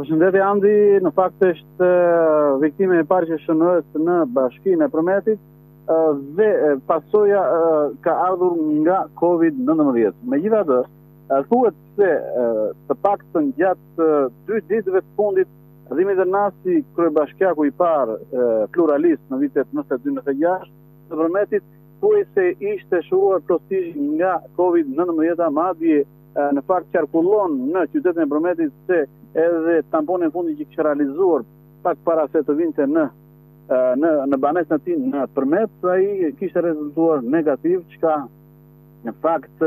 Përshëndetje Andi, në fakt është viktima e parë që shënohet në bashkinë e Përmetit dhe pasoja ka ardhur nga COVID-19. Megjithatë, thuhet se të paktën gjatë dy ditëve të fundit, Dhimitër Nasi, kryebashkiaku i parë pluralist në vitet nëntëdhjetë e dy nëntëdhjetë e gjashtë, të Përmetit, thuhet se ishte shëruar plotësisht nga COVID-19, madje Në fakt qarkullon në qytetin e Përmetit se edhe tamponin e fundit që kishte realizuar pak para se të vinte në në në banesën e tij në Përmet, ai kishte rezultuar negativ, çka në fakt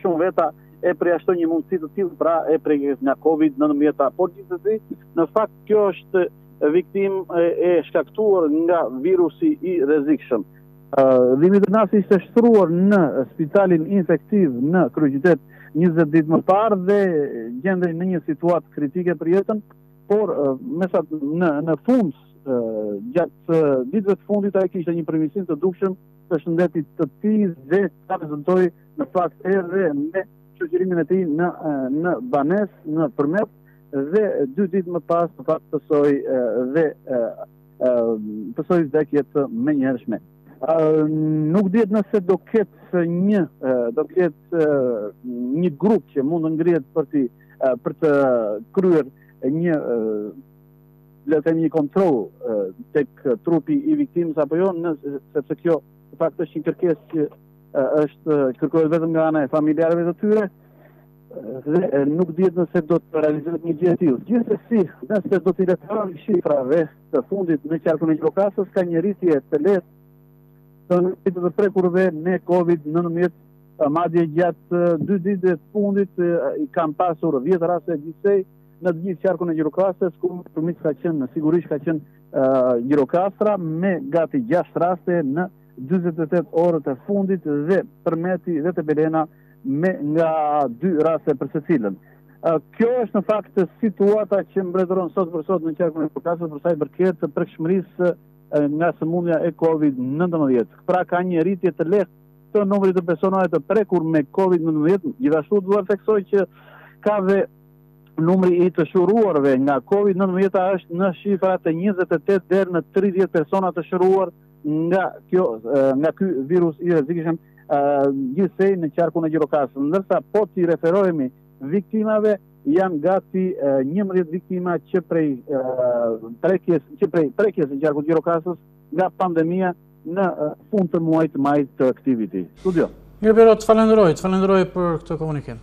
shumë veta e përjashtojnë një mundësi të tillë pra e prekjes nga COVID-19, por gjithsesi në fakt kjo është viktimë e shkaktuar nga virusi i rrezikshëm. Dhimitër Nasi ishte shtruar në spitalin infektiv në kryeqytet 20 ditë më parë dhe gjendej në një situatë kritike për jetën, por mesat në, në fund, gjatë ditëve të fundit ai kishte një përmirësim të dukshëm të shëndetit të tij dhe kjo rezultoi në fakt edhe me shoqërimin e tij në, në banesë, në Përmet dhe dy ditë më pas në fakt pësoi dhe pësoi vdekje të menjëhershme. Nuk dihet nëse do ketë një, do ketë një grup që mund të ngrihet për të për të kryer një le të themi një kontroll tek trupi i viktimës apo jo, në, sepse kjo në fakt është një kërkesë që është kërkohet vetëm nga ana e familjarëve të tyre, dhe nuk dihet nëse do të realizohet një gjë e tillë. Gjithsesi, nëse do t'i referohem shifrave të fundit në qarkun e Gjirokastrës ka një rritje të lehtë të numrit të të prekurve me COVID-19, madje gjatë dy ditëve të fundit kemi pasur 10 raste gjithsej në të gjithë qarkun e Gjirokastrës ku shumica ka qenë sigurisht ka qenë uh, Gjirokastra me gati 6 raste në 48 orët e fundit dhe Përmeti dhe Tepelena me nga dy raste për secilën. Kjo është në fakt situata që mbretëron sot për sot në qarkun e Gjirokastrës për sa i përket prekshmërisë nga sëmundja e COVID-19. Pra ka një rritje të lehtë të numrit të personave të prekur me COVID-19, gjithashtu duhet të theksoj që ka dhe numri i të shëruarve nga COVID-19 është në shifrat e 28 deri në 30 persona të shëruar nga kjo nga ky virus i rrezikshëm gjithsej në qarkun e Gjirokastrës. Ndërsa po t'i referohemi viktimave, janë gati 11 viktima që prej prekjes, që prej prekjes në qarkun e Gjirokastrës nga pandemia në fund të muajit maj të këtij viti. Studio. Mirë Piro, të falenderoj, të falenderoj për këtë komunikim.